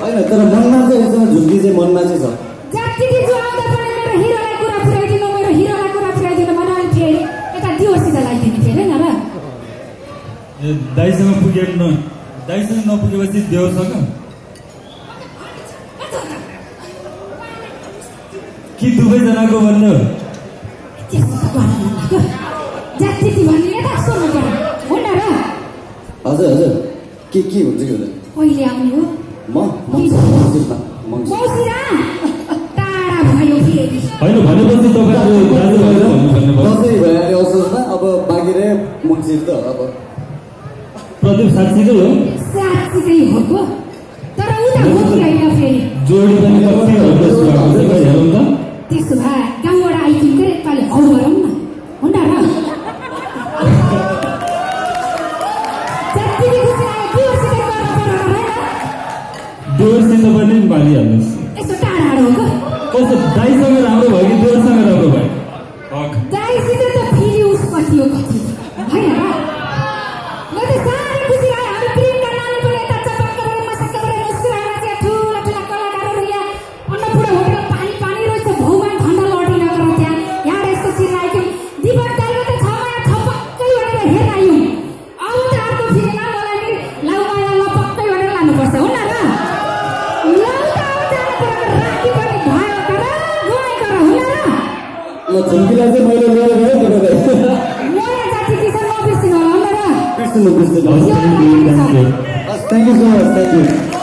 होइन तर मनमा चाहिँ एकदम झुम्की चाहिँ मनमा चाहिँ छ। दाइसँग पुगेन न दाइसँग नपुगेपछि देवसँग कि दुवैजनाको भन्नु? हजुर हजुर। के के हुन्छ कि हुँदैन? कहिले आउने हो होइन भनेपछि तपाईँको असोजमा अब बाँकी रह्यो मङ्सिर त अब। प्रदीप साँच्चीकै हो। साँच्चीकै हो तर उता हो कि होइन फेरि? जोडी पनि कति हेरौँ त। त्यसो भए गाउँबाट हौ गरौँ न। हुन्न र? देवरसित पनि बालिहाल्नुहोस् यस्तो टाढा टाढा हो त कस्तो दाइसँग झुम्कीलाई चाहिँ मैले लिएर गएँ तपाईँलाई बिर्सिनु बिर्सिनु thank you so much thank you